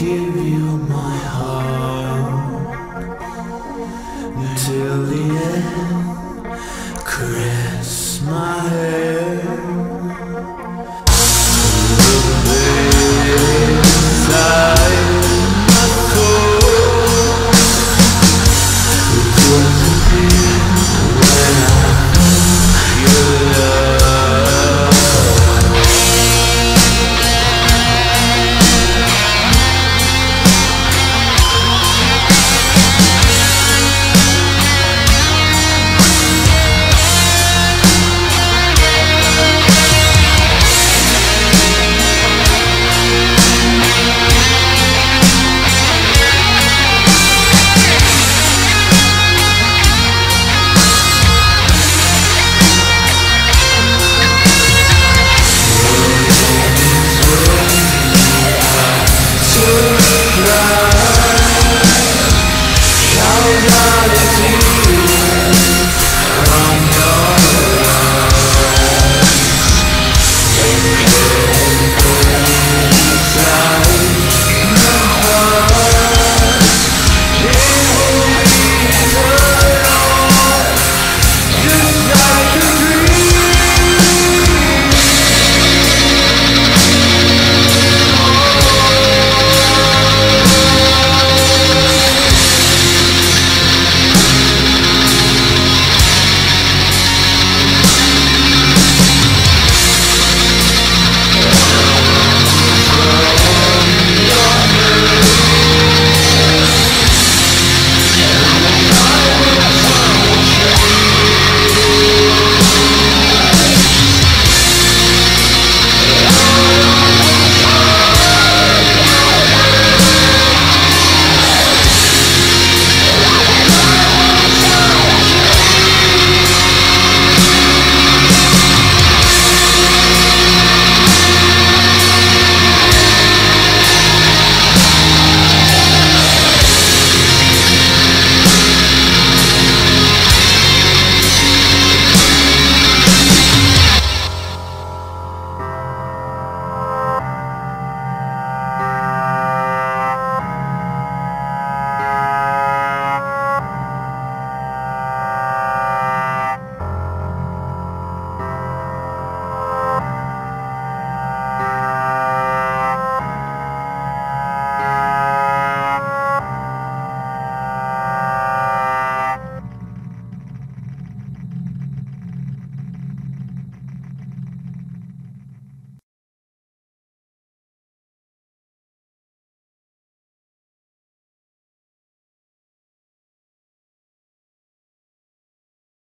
give you.